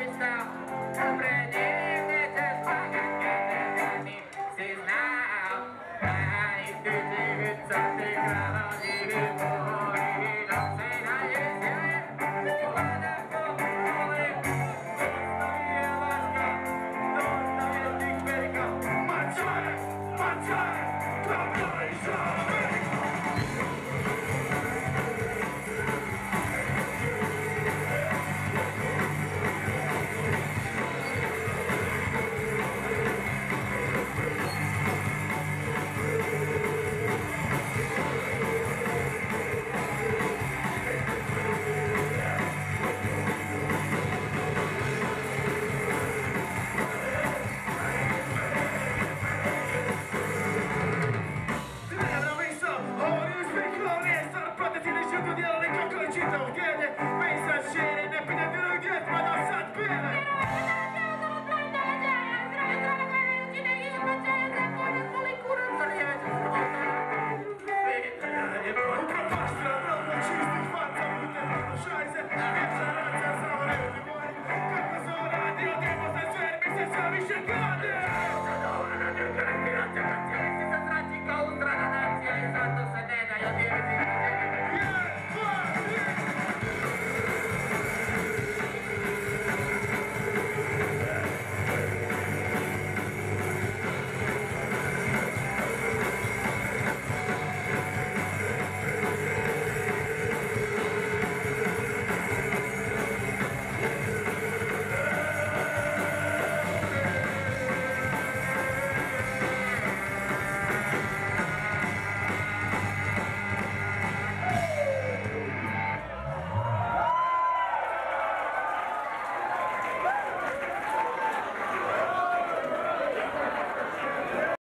Mr.